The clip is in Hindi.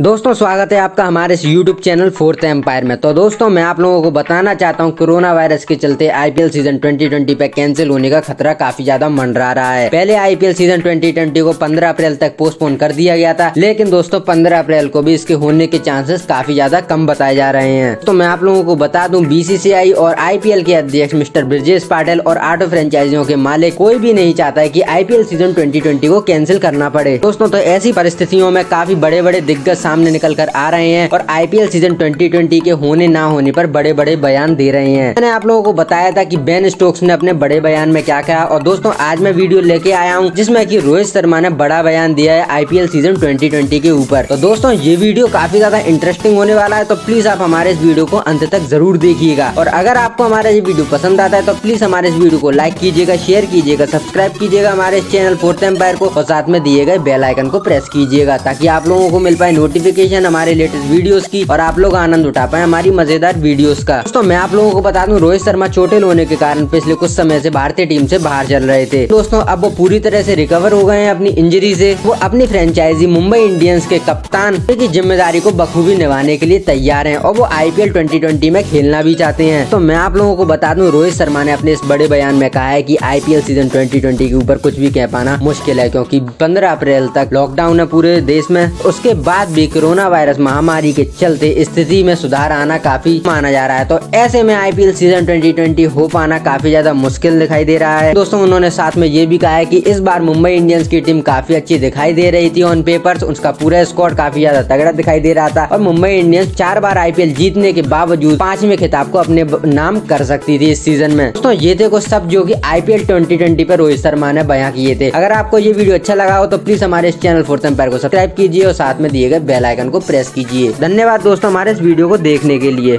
दोस्तों, स्वागत है आपका हमारे इस YouTube चैनल फोर्थ एम्पायर में। तो दोस्तों, मैं आप लोगों को बताना चाहता हूँ कोरोना वायरस के चलते आईपीएल सीज़न 2020 पे कैंसिल होने का खतरा काफ़ी ज़्यादा मंडरा रहा है। पहले आईपीएल सीज़न 2020 को 15 अप्रैल तक पोस्टपोन कर दिया गया था, लेकिन दोस्तों 15 अप्रैल को भी इसके होने के चांसेस काफ़ी ज़्यादा कम बताए जा रहे हैं। तो मैं आप लोगों को बता दूँ बीसीसीआई और आईपीएल के अध्यक्ष मिस्टर ब्रजेश पाटिल और आटो फ्रेंचाइजियों के मालिक कोई भी नहीं चाहता है की आईपीएल सीज़न ट्वेंटी को कैंसिल करना पड़े। दोस्तों तो ऐसी परिस्थितियों में काफ़ी बड़े बड़े दिग्गज सामने निकल कर आ रहे हैं और आईपीएल सीज़न 2020 के होने ना होने पर बड़े बड़े बयान दे रहे हैं। मैंने आप लोगों को बताया था कि बेन स्टोक्स ने अपने बड़े बयान में क्या कहा और दोस्तों, आज मैं वीडियो लेके आया हूँ जिसमें की रोहित शर्मा ने बड़ा बयान दिया है आईपीएल सीज़न 2020 के ऊपर। तो दोस्तों, ये वीडियो काफ़ी ज़्यादा इंटरेस्टिंग होने वाला है तो प्लीज़ आप हमारे इस वीडियो को अंत तक ज़रूर देखिएगा। और अगर आपको हमारा ये वीडियो पसंद आता है तो प्लीज़ हमारे इस वीडियो को लाइक कीजिएगा शेयर कीजिएगा सब्सक्राइब कीजिएगा हमारे इस चैनल फोर्थ एम्पायर को और साथ में दिए गए बेल आइकन को प्रेस कीजिएगा, ताकि आप लोगों को मिल पाए नोटिफिकेशन हमारे लेटेस्ट वीडियोस की और आप लोग आनंद उठा पाए हमारी मज़ेदार वीडियोस का। दोस्तों, मैं आप लोगों को बता दूँ, रोहित शर्मा चोटिल होने के कारण पिछले कुछ समय से भारतीय टीम से बाहर चल रहे थे। दोस्तों, अब वो पूरी तरह से रिकवर हो गए हैं अपनी इंजरी से। वो अपनी फ्रेंचाइजी मुंबई इंडियंस के कप्तान की ज़िम्मेदारी को बखूबी निभाने के लिए तैयार है और वो आईपीएल 2020 में खेलना भी चाहते हैं। तो मैं आप लोगों को बता दूँ, रोहित शर्मा ने अपने इस बड़े बयान में कहा है कि आईपीएल सीज़न 2020 के ऊपर कुछ भी कह पाना मुश्किल है, क्योंकि 15 अप्रैल तक लॉकडाउन है पूरे देश में। उसके बाद भी कोरोना वायरस महामारी के चलते स्थिति में सुधार आना काफ़ी माना जा रहा है। तो ऐसे में आईपीएल सीज़न 2020 हो पाना काफ़ी ज़्यादा मुश्किल दिखाई दे रहा है। दोस्तों, उन्होंने साथ में ये भी कहा है कि इस बार मुंबई इंडियंस की टीम काफ़ी अच्छी दिखाई दे रही थी। ऑन पेपर उसका पूरा स्कोर काफ़ी ज़्यादा तगड़ा दिखाई दे रहा था और मुंबई इंडियंस चार बार आईपीएल जीतने के बावजूद पाँचवें खिताब को अपने नाम कर सकती थी इस सीज़न में। दोस्तों, ये थे कुछ सब जो की आईपीएल ट्वेंटी पर रोहित शर्मा ने बयां किए थे। अगर आपको ये वीडियो अच्छा लगा हो तो प्लीज़ हमारे इस चैनल फोर्थ एम्पायर को सब्सक्राइब कीजिए और साथ में दिए गए बेल आइकन को प्रेस कीजिए। धन्यवाद दोस्तों हमारे इस वीडियो को देखने के लिए।